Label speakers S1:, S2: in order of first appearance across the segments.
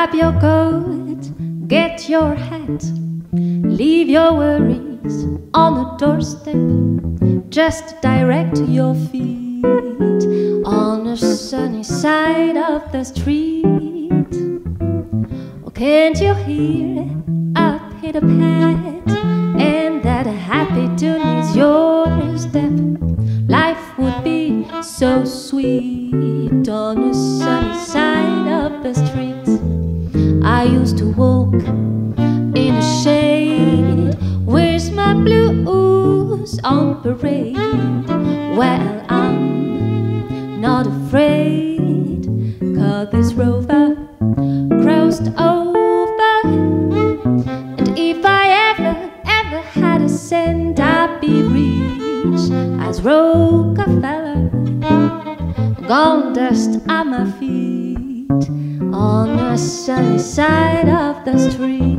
S1: Grab your coat, get your hat, leave your worries on the doorstep. Just direct your feet on the sunny side of the street. Oh, can't you hear a pitter pat? And that happy tune is your step. Life would be so sweet on the sunny side of the street. Used to walk in the shade. Where's my blues on parade? Well, I'm not afraid, cause this rover crossed over. And if I ever, ever had a cent, I'd be rich as Rockefeller. Gold dust on my feet on the sunny side of the street.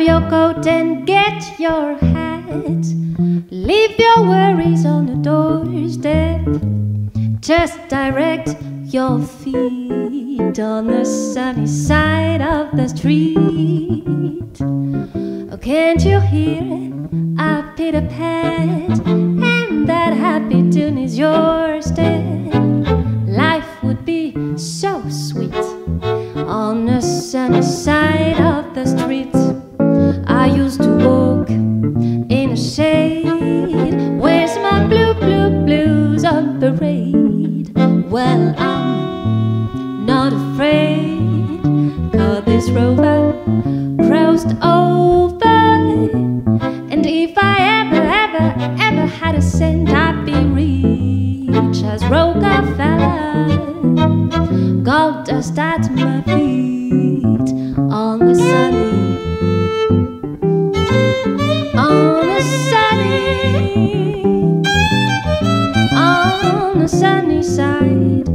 S1: Your coat and get your hat. Leave your worries on the doorstep. Just direct your feet on the sunny side of the street. Oh, can't you hear it? a pitter pat? And that happy tune is your step. Life would be so sweet on the sunny side of the street. Crossed over. And if I ever, ever, ever had a cent, I'd be rich as Rockefeller. Gold dust at my feet on the sunny, on the sunny, on the sunny side